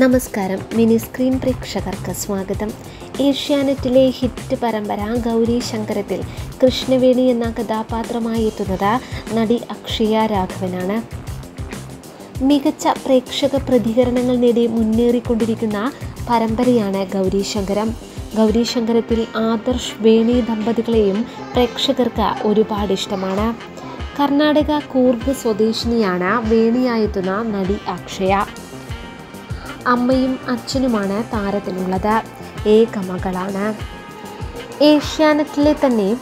നമസ്കാരം. Mini screen പ്രേക്ഷകർക്ക് സ്വാഗതം. ഏഷ്യാനെറ്റിലെ ഹിറ്റ് പരമ്പര ഗൗരി ശങ്കരത്തിൽ കൃഷ്ണവേണി എന്ന കഥാപാത്രമായി എത്തുന്നത് നടി അക്ഷയ രാഘവനാണ്. മികച്ച പ്രേക്ഷക പ്രതികരണങ്ങൾ നേടി മുന്നേറിക്കൊണ്ടിരിക്കുന്ന പരമ്പരയാണ് ഗൗരി ശങ്കരം. ഗൗരി ശങ്കരത്തിൽ ആദർശ് വേണി ദമ്പതികളെയും പ്രേക്ഷകർക്ക് ഒരുപാട് ഇഷ്ടമാണ്. കർണാടക കൂർഗ് സ്വദേശിനിയാണ് വേണിയായെത്തുന്ന നടി അക്ഷയ. അമ്മയും അച്ഛനുമാണ് താരത്തിനുള്ളത് ഏക മകളാണ്. ഏഷ്യാനെറ്റിലെ തന്നെ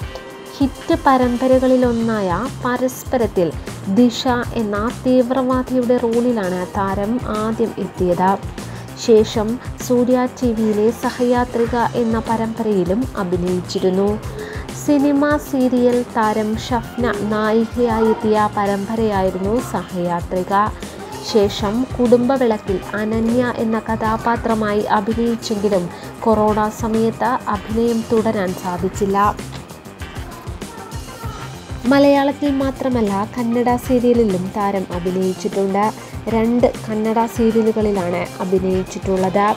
ഹിറ്റ് പരമ്പരകളിലൊന്നായ പരസ്പരത്തിൽ ദിശ എന്ന തീവ്രവാദിയുടെ റോളിലാണ് താരം ആദ്യം എത്തിയത്. ശേഷം സൂര്യ ടി വിയിലെ സഹയാത്രിക എന്ന പരമ്പരയിലും അഭിനയിച്ചിരുന്നു. സിനിമ സീരിയൽ താരം ഷഫ്ന നായികയായെത്തിയ പരമ്പരയായിരുന്നു സഹയാത്രിക. ശേഷം കുടുംബവിളക്കിൽ അനന്യ എന്ന കഥാപാത്രമായി അഭിനയിച്ചെങ്കിലും കൊറോണ സമയത്ത് അഭിനയം തുടരാൻ സാധിച്ചില്ല. മലയാളത്തിൽ മാത്രമല്ല കന്നഡ സീരിയലിലും താരം അഭിനയിച്ചിട്ടുണ്ട്. രണ്ട് കന്നഡ സീരിയലുകളിലാണ് അഭിനയിച്ചിട്ടുള്ളത്.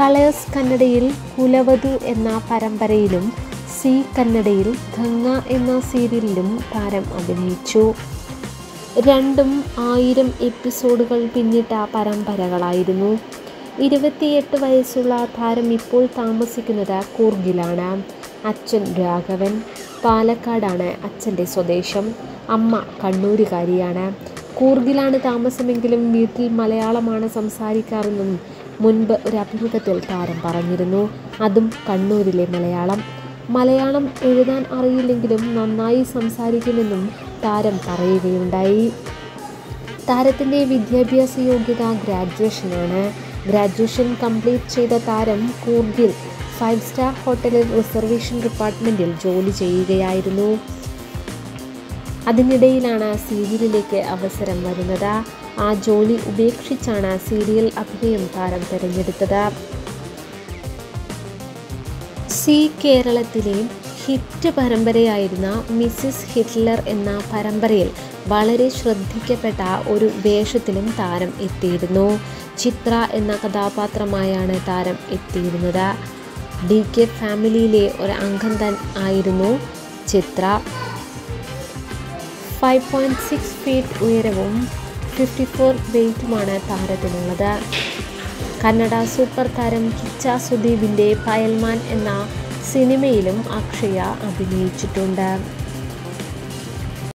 കളേഴ്സ് കന്നഡയിൽ കുലവധു എന്ന പരമ്പരയിലും സി കന്നഡയിൽ ഗംഗ എന്ന സീരിയലിലും താരം അഭിനയിച്ചു. രണ്ടും ആയിരം എപ്പിസോഡുകൾ പിന്നിട്ട പരമ്പരകളായിരുന്നു. ഇരുപത്തിയെട്ട് വയസ്സുള്ള താരം ഇപ്പോൾ താമസിക്കുന്നത് കൂർഗിലാണ്. അച്ഛൻ രാഘവൻ പാലക്കാടാണ് അച്ഛന്റെ സ്വദേശം. അമ്മ കണ്ണൂരുകാരിയാണ്. കൂർഗിലാണ് താമസമെങ്കിലും വീട്ടിൽ മലയാളമാണ് സംസാരിക്കാറെന്നും മുൻപ് ഒരു അഭിമുഖത്തിൽ താരം പറഞ്ഞിരുന്നു. അതും കണ്ണൂരിലെ മലയാളം. മലയാളം എഴുതാൻ അറിയില്ലെങ്കിലും നന്നായി സംസാരിക്കുമെന്നും താരം പറയുകയുണ്ടായി താരത്തിന്റെ വിദ്യാഭ്യാസ യോഗ്യത ഗ്രാജുവേഷനാണ്. ഗ്രാജുവേഷൻ കംപ്ലീറ്റ് ചെയ്ത താരം കൂർഗിൽ ഫൈവ് സ്റ്റാർ ഹോട്ടലിൽ റിസർവേഷൻ ഡിപ്പാർട്ട്മെന്റിൽ ജോലി ചെയ്യുകയായിരുന്നു. അതിനിടയിലാണ് സീരിയലിലേക്ക് അവസരം വരുന്നത്. ആ ജോലി ഉപേക്ഷിച്ചാണ് സീരിയൽ അഭിനയം താരം തിരഞ്ഞെടുത്തത്. സി കേരളത്തിലെ ഹിറ്റ് പരമ്പരയായിരുന്ന മിസ്സിസ് ഹിറ്റ്ലർ എന്ന പരമ്പരയിൽ വളരെ ശ്രദ്ധിക്കപ്പെട്ട ഒരു വേഷത്തിലും താരം എത്തിയിരുന്നു. ചിത്ര എന്ന കഥാപാത്രമായാണ് താരം എത്തിയിരുന്നത്. ഡി കെ ഫാമിലിയിലെ ഒരു അംഗം തൻ ആയിരുന്നു. Chitra five point six feet ഉയരവും ഫിഫ്റ്റി ഫോർ വെയ്റ്റുമാണ് താരത്തിനുള്ളത്. കന്നഡ സൂപ്പർ താരം കിച്ച സുദീപിന്റെ പയൽമാൻ എന്ന സിനിമയിലും അക്ഷയ അഭിനയിച്ചിട്ടുണ്ട്.